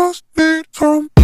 just need some